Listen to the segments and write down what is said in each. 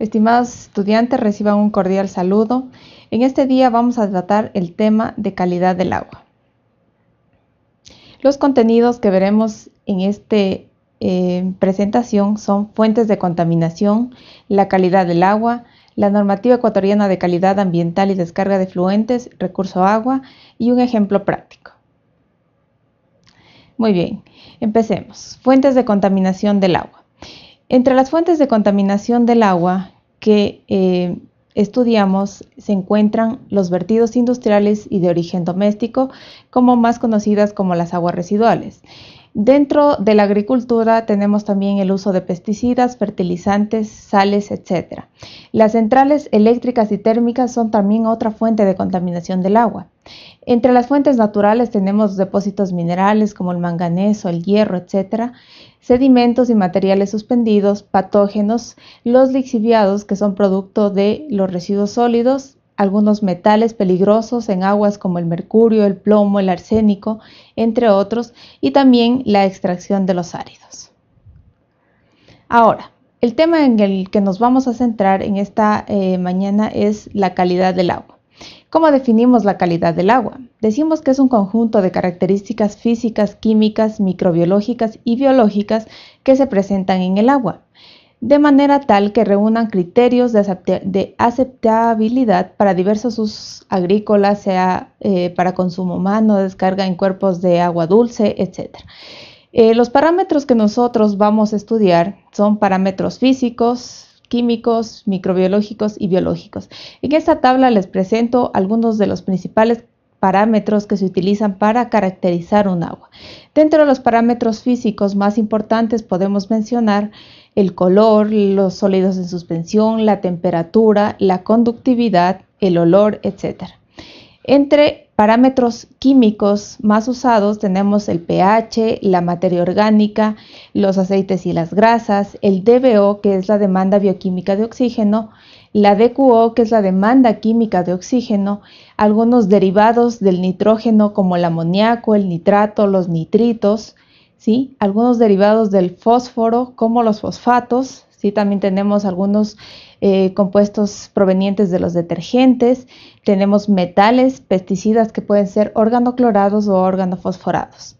Estimados estudiantes, reciban un cordial saludo. En este día vamos a tratar el tema de calidad del agua. Los contenidos que veremos en esta eh, presentación son fuentes de contaminación, la calidad del agua, la normativa ecuatoriana de calidad ambiental y descarga de fluentes, recurso agua y un ejemplo práctico. Muy bien, empecemos. Fuentes de contaminación del agua. Entre las fuentes de contaminación del agua que eh, estudiamos se encuentran los vertidos industriales y de origen doméstico, como más conocidas como las aguas residuales. Dentro de la agricultura tenemos también el uso de pesticidas, fertilizantes, sales, etc. Las centrales eléctricas y térmicas son también otra fuente de contaminación del agua. Entre las fuentes naturales tenemos depósitos minerales como el manganeso, el hierro, etc sedimentos y materiales suspendidos, patógenos, los lixiviados que son producto de los residuos sólidos, algunos metales peligrosos en aguas como el mercurio, el plomo, el arsénico, entre otros, y también la extracción de los áridos. Ahora, el tema en el que nos vamos a centrar en esta eh, mañana es la calidad del agua. ¿Cómo definimos la calidad del agua? Decimos que es un conjunto de características físicas, químicas, microbiológicas y biológicas que se presentan en el agua, de manera tal que reúnan criterios de, aceptabilidad para diversos usos agrícolas, sea eh, para consumo humano, descarga en cuerpos de agua dulce, etc. Eh, los parámetros que nosotros vamos a estudiar son parámetros físicos, químicos, microbiológicos y biológicos. En esta tabla les presento algunos de los principales parámetros que se utilizan para caracterizar un agua. Dentro de los parámetros físicos más importantes podemos mencionar el color, los sólidos en suspensión, la temperatura, la conductividad, el olor, etc. Entre parámetros químicos más usados tenemos el pH, la materia orgánica, los aceites y las grasas, el DBO, que es la demanda bioquímica de oxígeno, la DQO, que es la demanda química de oxígeno, algunos derivados del nitrógeno como el amoníaco, el nitrato, los nitritos, ¿sí? algunos derivados del fósforo como los fosfatos, ¿sí? también tenemos algunos eh, compuestos provenientes de los detergentes, tenemos metales, pesticidas que pueden ser organoclorados o organofosforados.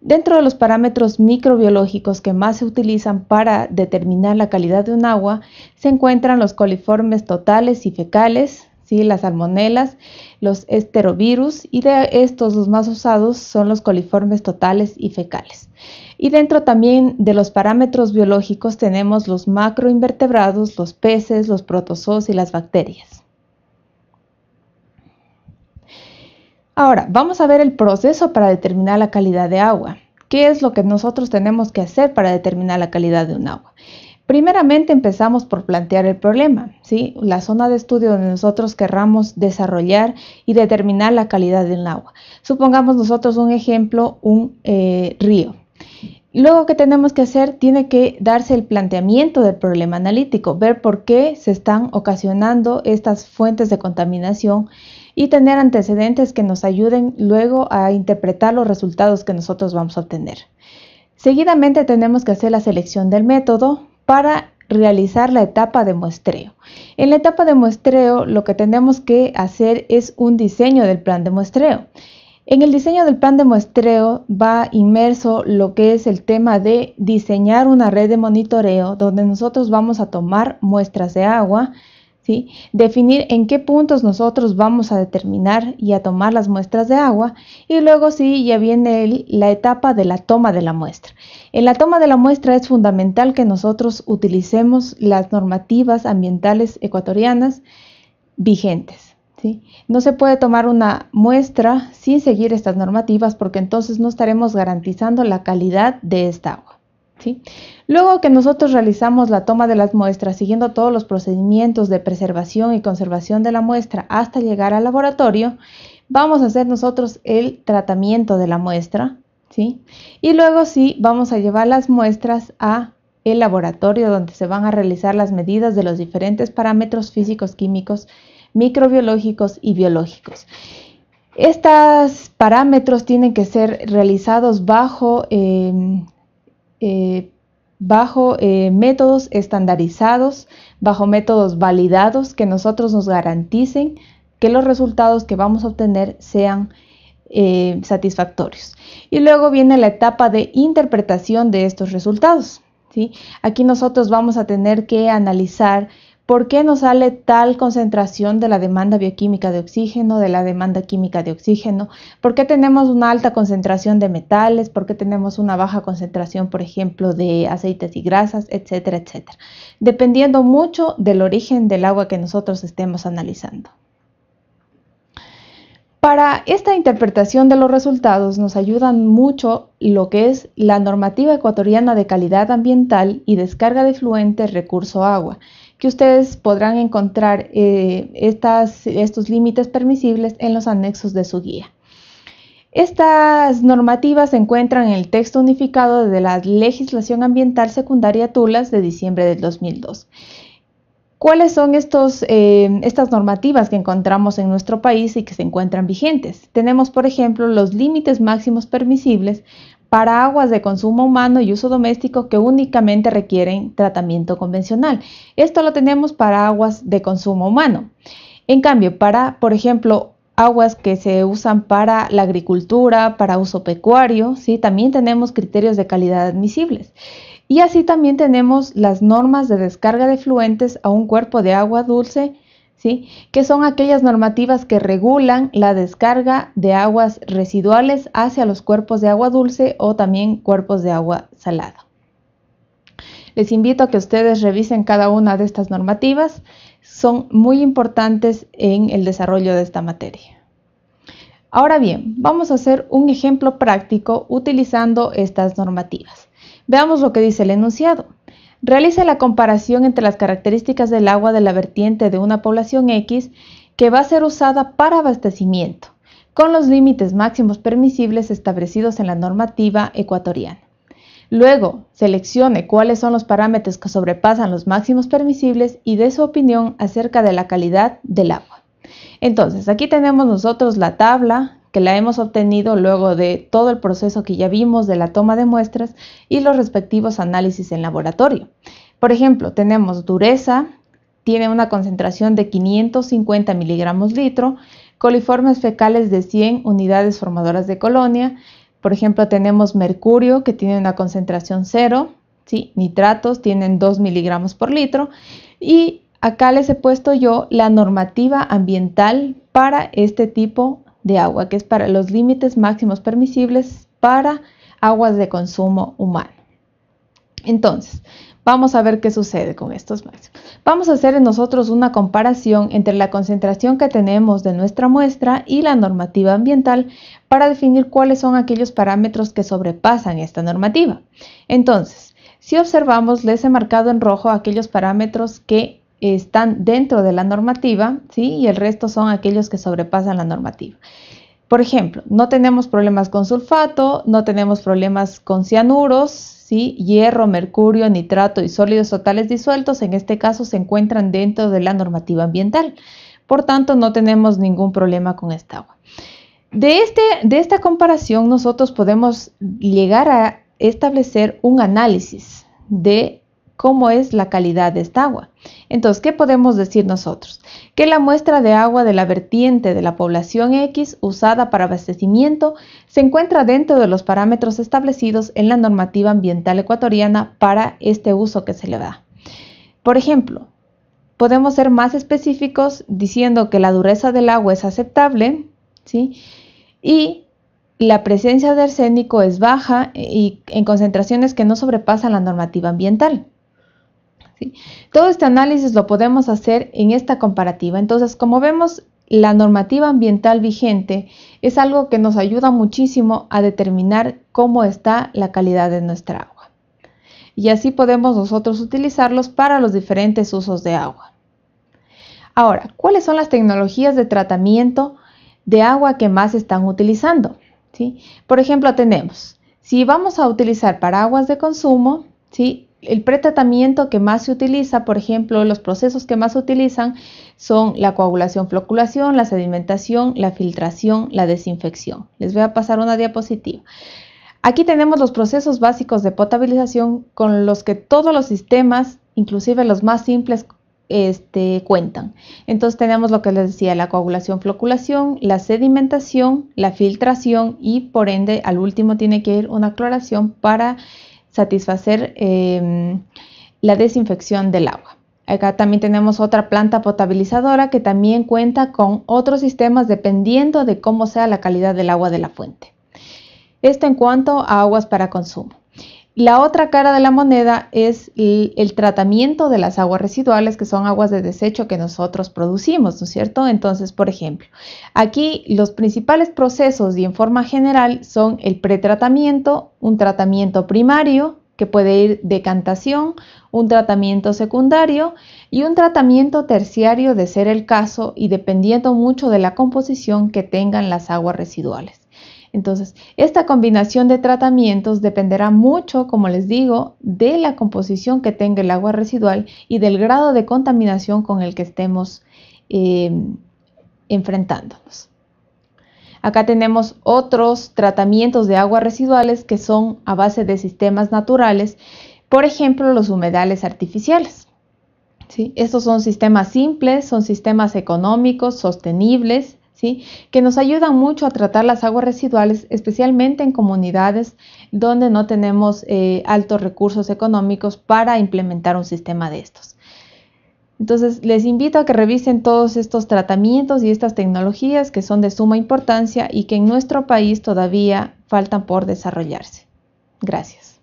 Dentro de los parámetros microbiológicos que más se utilizan para determinar la calidad de un agua se encuentran los coliformes totales y fecales, ¿sí? las salmonelas, los esterovirus y de estos los más usados son los coliformes totales y fecales. Y dentro también de los parámetros biológicos tenemos los macroinvertebrados, los peces, los protozoos y las bacterias. Ahora, vamos a ver el proceso para determinar la calidad de agua. ¿Qué es lo que nosotros tenemos que hacer para determinar la calidad de un agua? Primeramente empezamos por plantear el problema, ¿sí? la zona de estudio donde nosotros querramos desarrollar y determinar la calidad del agua. Supongamos nosotros un ejemplo, un eh, río. Luego que tenemos que hacer, tiene que darse el planteamiento del problema analítico, ver por qué se están ocasionando estas fuentes de contaminación y tener antecedentes que nos ayuden luego a interpretar los resultados que nosotros vamos a obtener. Seguidamente tenemos que hacer la selección del método, para realizar la etapa de muestreo. En la etapa de muestreo lo que tenemos que hacer es un diseño del plan de muestreo. En el diseño del plan de muestreo va inmerso lo que es el tema de diseñar una red de monitoreo donde nosotros vamos a tomar muestras de agua, Definir en qué puntos nosotros vamos a determinar y a tomar las muestras de agua y luego sí ya viene la etapa de la toma de la muestra. En la toma de la muestra es fundamental que nosotros utilicemos las normativas ambientales ecuatorianas vigentes. No se puede tomar una muestra sin seguir estas normativas porque entonces no estaremos garantizando la calidad de esta agua. Luego que nosotros realizamos la toma de las muestras siguiendo todos los procedimientos de preservación y conservación de la muestra hasta llegar al laboratorio, vamos a hacer nosotros el tratamiento de la muestra, ¿sí? Y luego sí, vamos a llevar las muestras a el laboratorio donde se van a realizar las medidas de los diferentes parámetros físicos, químicos, microbiológicos y biológicos. Estos parámetros tienen que ser realizados bajo em, eh, bajo eh, métodos estandarizados, bajo métodos validados que nosotros nos garanticen que los resultados que vamos a obtener sean eh, satisfactorios. Y luego viene la etapa de interpretación de estos resultados. ¿sí? Aquí nosotros vamos a tener que analizar ¿Por qué nos sale tal concentración de la demanda bioquímica de oxígeno, de la demanda química de oxígeno? ¿Por qué tenemos una alta concentración de metales? ¿Por qué tenemos una baja concentración, por ejemplo, de aceites y grasas, etcétera, etcétera? Dependiendo mucho del origen del agua que nosotros estemos analizando. Para esta interpretación de los resultados nos ayudan mucho lo que es la normativa ecuatoriana de calidad ambiental y descarga de fluentes recurso agua que ustedes podrán encontrar eh, estos límites permisibles en los anexos de su guía. Estas normativas se encuentran en el texto unificado de la legislación ambiental secundaria TULAS de diciembre del 2002. ¿Cuáles son estos, eh, estas normativas que encontramos en nuestro país y que se encuentran vigentes? Tenemos, por ejemplo, los límites máximos permisibles para aguas de consumo humano y uso doméstico que únicamente requieren tratamiento convencional. Esto lo tenemos para aguas de consumo humano. En cambio, para, por ejemplo, aguas que se usan para la agricultura, para uso pecuario, ¿sí? también tenemos criterios de calidad admisibles. Y así también tenemos las normas de descarga de fluentes a un cuerpo de agua dulce ¿sí? que son aquellas normativas que regulan la descarga de aguas residuales hacia los cuerpos de agua dulce o también cuerpos de agua salada. Les invito a que ustedes revisen cada una de estas normativas, son muy importantes en el desarrollo de esta materia. Ahora bien, vamos a hacer un ejemplo práctico utilizando estas normativas. Veamos lo que dice el enunciado. Realiza la comparación entre las características del agua de la vertiente de una población X que va a ser usada para abastecimiento, con los límites máximos permisibles establecidos en la normativa ecuatoriana. Luego, seleccione cuáles son los parámetros que sobrepasan los máximos permisibles y dé su opinión acerca de la calidad del agua. Entonces, aquí tenemos nosotros la tabla que la hemos obtenido luego de todo el proceso que ya vimos de la toma de muestras y los respectivos análisis en laboratorio. Por ejemplo, tenemos dureza, tiene una concentración de 550 miligramos litro, coliformes fecales de 100 unidades formadoras de colonia, por ejemplo, tenemos mercurio que tiene una concentración cero, ¿sí? nitratos tienen 2 miligramos por litro y acá les he puesto yo la normativa ambiental para este tipo de agua, que es para los límites máximos permisibles para aguas de consumo humano. Entonces, vamos a ver qué sucede con estos máximos. Vamos a hacer nosotros una comparación entre la concentración que tenemos de nuestra muestra y la normativa ambiental para definir cuáles son aquellos parámetros que sobrepasan esta normativa. Entonces, si observamos, les he marcado en rojo aquellos parámetros que están dentro de la normativa, ¿sí? Y el resto son aquellos que sobrepasan la normativa. Por ejemplo, no tenemos problemas con sulfato, no tenemos problemas con cianuros, ¿sí? hierro, mercurio, nitrato y sólidos totales disueltos, en este caso se encuentran dentro de la normativa ambiental. Por tanto, no tenemos ningún problema con esta agua. De, este, de esta comparación, nosotros podemos llegar a establecer un análisis de cómo es la calidad de esta agua. Entonces, ¿qué podemos decir nosotros? Que la muestra de agua de la vertiente de la población X usada para abastecimiento se encuentra dentro de los parámetros establecidos en la normativa ambiental ecuatoriana para este uso que se le da. Por ejemplo, podemos ser más específicos diciendo que la dureza del agua es aceptable, ¿sí? Y la presencia de arsénico es baja y en concentraciones que no sobrepasan la normativa ambiental. Todo este análisis lo podemos hacer en esta comparativa. Entonces, como vemos, la normativa ambiental vigente es algo que nos ayuda muchísimo a determinar cómo está la calidad de nuestra agua. Y así podemos nosotros utilizarlos para los diferentes usos de agua. Ahora, ¿cuáles son las tecnologías de tratamiento de agua que más están utilizando? ¿Sí? Por ejemplo, tenemos, si vamos a utilizar para aguas de consumo, ¿sí? El pretratamiento que más se utiliza, por ejemplo, los procesos que más se utilizan son la coagulación, floculación, la sedimentación, la filtración, la desinfección. Les voy a pasar una diapositiva. Aquí tenemos los procesos básicos de potabilización con los que todos los sistemas, inclusive los más simples, este, cuentan. Entonces tenemos lo que les decía, la coagulación, floculación, la sedimentación, la filtración y por ende al último tiene que ir una cloración para satisfacer em, la desinfección del agua. Acá también tenemos otra planta potabilizadora que también cuenta con otros sistemas dependiendo de cómo sea la calidad del agua de la fuente. Esto en cuanto a aguas para consumo. La otra cara de la moneda es el, tratamiento de las aguas residuales, que son aguas de desecho que nosotros producimos, ¿no es cierto? Entonces, por ejemplo, aquí los principales procesos y en forma general son el pretratamiento, un tratamiento primario, que puede ir de cantación, un tratamiento secundario y un tratamiento terciario de ser el caso y dependiendo mucho de la composición que tengan las aguas residuales. Entonces, esta combinación de tratamientos dependerá mucho, como les digo, de la composición que tenga el agua residual y del grado de contaminación con el que estemos eh, enfrentándonos. Acá tenemos otros tratamientos de aguas residuales que son a base de sistemas naturales, por ejemplo, los humedales artificiales. ¿sí? Estos son sistemas simples, son sistemas económicos, sostenibles, que nos ayudan mucho a tratar las aguas residuales, especialmente en comunidades donde no tenemos eh, altos recursos económicos para implementar un sistema de estos. Entonces, les invito a que revisen todos estos tratamientos y estas tecnologías que son de suma importancia y que en nuestro país todavía faltan por desarrollarse. Gracias.